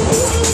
Thank